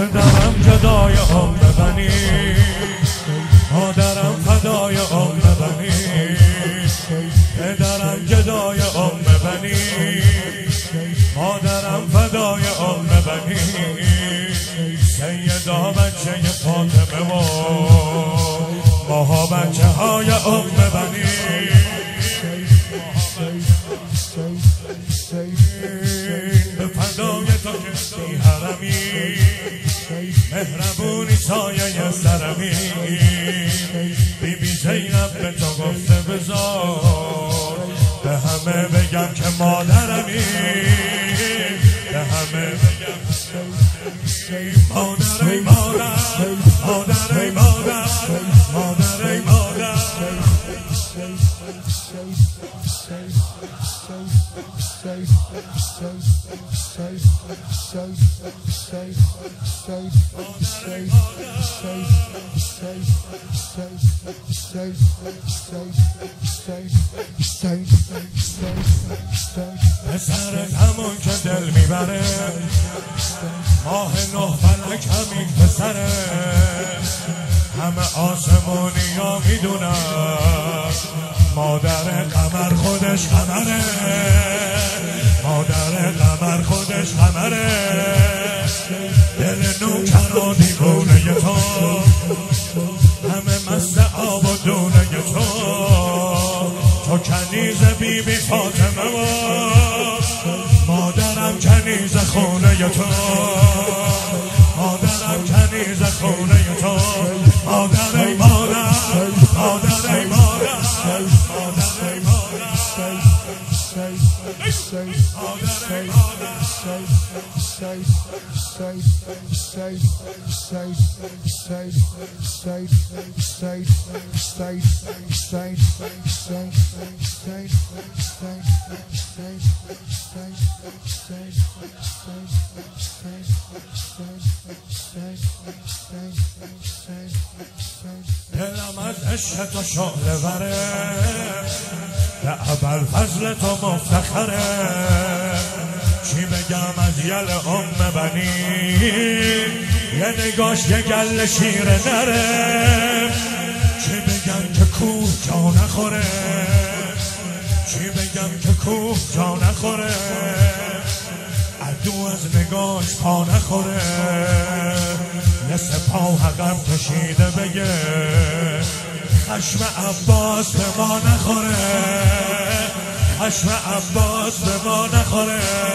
پدرم جدای ام بنی مادرم فدای ام بنی پدرم جدای ام بنی مادرم فدای ام بنی سیدا بچه فاطمه و ماها بچه های ام بنی به فدای حرمی مهربونی سایه سرمی. بی بی زینب به تو گفته بذار به همه بگم که مادرمی. به همه بگم مادر مادر مادر مادر. پسرت همون که دل می‌بره. ماه نه فلک همین پسره. همه آسمونی ها می‌دونن. مادر قمر خودش قمره. مادر قمر خودش قمره. دل نوکر و دیوونه تو. همه مست آب و دونه تو. تو کنیز بی بی فاطمه و مادرم کنیز خونه تو. مادر ای عشق تو شعله وره. به ابر فضل تو مفتخره. چی بگم از یل ام بنی؟ یه نگاش یه گل شیر نره. چی بگم که کوه جا نخوره؟ چی بگم که کوه جا نخوره؟ عدو از نگاش پا نخوره. یه سپاه حقم کشیده بگه. خشم عباس به ما نخوره. خشم عباس به ما نخوره.